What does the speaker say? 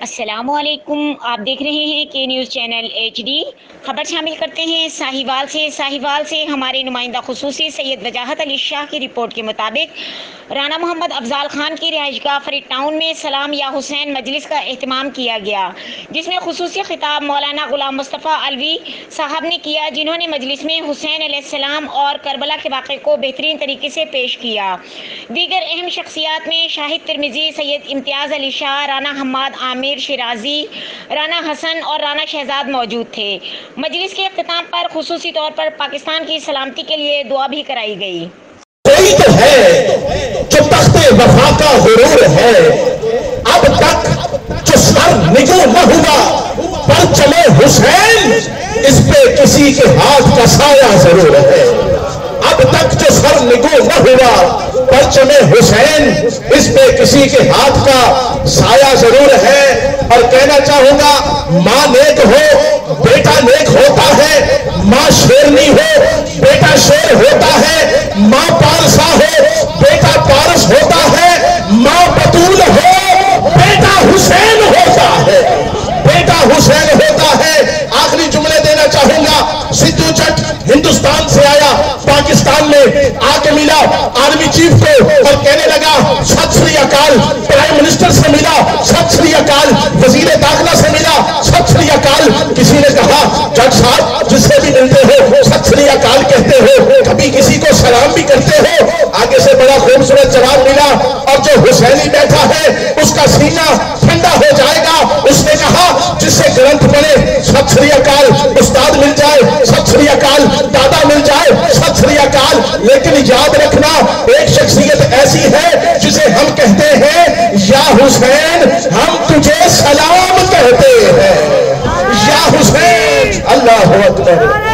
السلام علیکم، آپ دیکھ رہے ہیں کے نیوز چینل ایچ ڈی۔ خبر شامل کرتے ہیں ساہیوال سے۔ ساہیوال سے ہمارے نمائندہ خصوصی سید وجاہت علی شاہ کی رپورٹ کے مطابق رانا محمد افضال خان کی رہائش گاہ فرید ٹاؤن میں سلام یا حسین مجلس کا اہتمام کیا گیا، جس میں خصوصی خطاب مولانا غلام مصطفیٰ علوی صاحب نے کیا، جنہوں نے مجلس میں حسین علیہ السلام اور کربلا کے واقعے کو بہترین طریقے سے پیش کیا۔ دیگر اہم شخصیات میں شاہد ترمیزی سید امتیاز علی شاہ، رانا حماد عامر شیرازی، رانا حسن اور رانا شہزاد موجود تھے۔ مجلس کے اختتام پر خصوصی طور پر پاکستان کی سلامتی کے لیے دعا بھی کرائی گئی۔ کوئی تو ہے جو تخت وفا کا غرور ہے۔ اب تک جو سر نگو نہ ہوا پر چلے حسین، اس پہ کسی کے ہاتھ کا سایہ ضرور ہے۔ اب تک جو سر نگو نہ ہوا پرچم حسین اس پہ کسی کے ہاتھ کا سایہ ضرور ہے اور کہنا چاہوں گا، ماں نیک ہو، بیٹا نیک ہوتا ہے، ماں شیرنی ہو، بیٹا شیر ہوتا ہے، ماں پالسا میں آ کے ملا آرمی چیف کو اور کہنے لگا ست سری اکال۔ پرائم منسٹر سے ملا ست سری اکال۔ وزیر داخلہ سے ملا ست سری اکال۔ کسی نے کہا، جج صاحب، جس سے بھی ملتے ہو ست سری اکال کہتے ہو۔ کبھی کسی کو سلام بھی کرتے ہو۔ آگے سے بڑا خوبصورت جواب ملا۔ اور جو حسینی بیٹھا ہے، اس کا سینہ ٹھنڈا ہو جائے گا۔ اس نے کہا، جس سے گرنتھ پڑے ست سری اکال، استاد مل جائے ست سری اکال۔ سوال لیکن یاد رکھنا، ایک شخصیت ایسی ہے جسے ہم کہتے ہیں، یا حسین، ہم تجھے سلام کہتے ہیں۔ یا حسین، اللہ اکبر۔